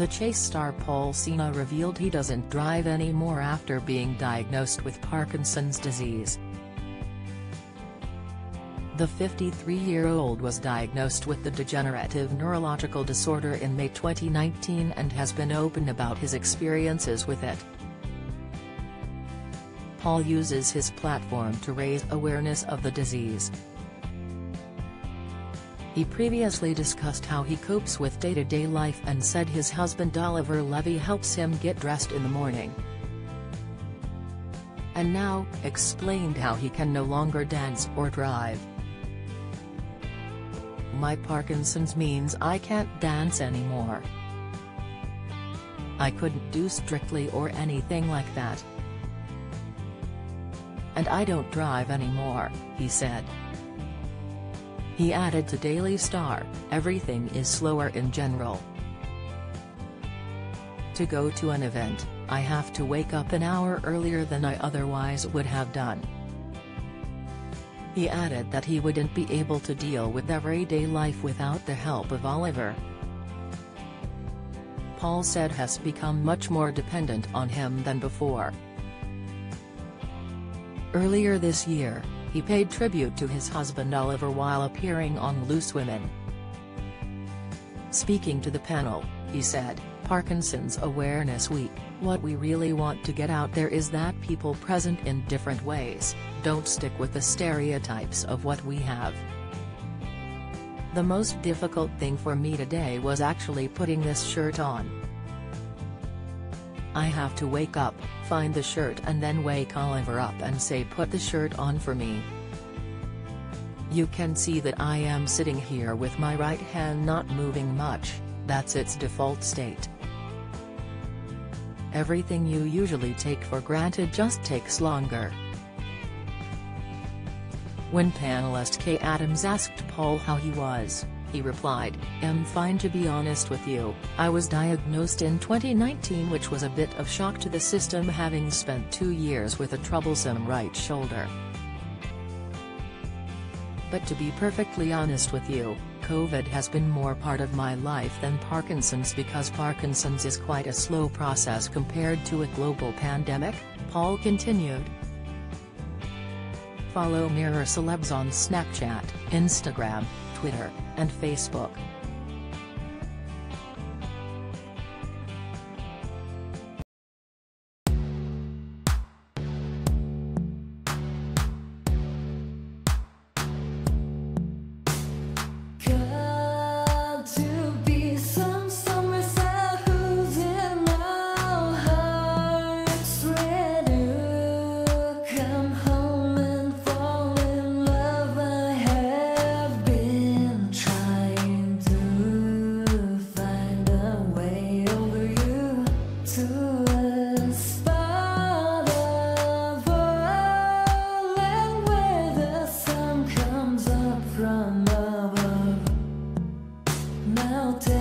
The Chase star Paul Sinha revealed he doesn't drive anymore after being diagnosed with Parkinson's disease. The 53-year-old was diagnosed with the degenerative neurological disorder in May 2019 and has been open about his experiences with it. Paul uses his platform to raise awareness of the disease. He previously discussed how he copes with day-to-day -day life and said his husband Oliver Levy helps him get dressed in the morning. And now, explained how he can no longer dance or drive. My Parkinson's means I can't dance anymore. I couldn't do strictly or anything like that. And I don't drive anymore, he said. He added to Daily Star, everything is slower in general. To go to an event, I have to wake up an hour earlier than I otherwise would have done. He added that he wouldn't be able to deal with everyday life without the help of Oliver. Paul said has become much more dependent on him than before. Earlier this year, he paid tribute to his husband Oliver while appearing on Loose Women. Speaking to the panel, he said, Parkinson's Awareness Week, what we really want to get out there is that people present in different ways, don't stick with the stereotypes of what we have. The most difficult thing for me today was actually putting this shirt on. I have to wake up, find the shirt and then wake Oliver up and say put the shirt on for me. You can see that I am sitting here with my right hand not moving much, that's its default state. Everything you usually take for granted just takes longer. When panelist Kaye Adams asked Paul how he was, he replied, "I'm fine to be honest with you, I was diagnosed in 2019 which was a bit of shock to the system having spent two years with a troublesome right shoulder. But to be perfectly honest with you, COVID has been more part of my life than Parkinson's because Parkinson's is quite a slow process compared to a global pandemic, Paul continued. Follow Mirror Celebs on Snapchat, Instagram, Twitter, and Facebook. another melted.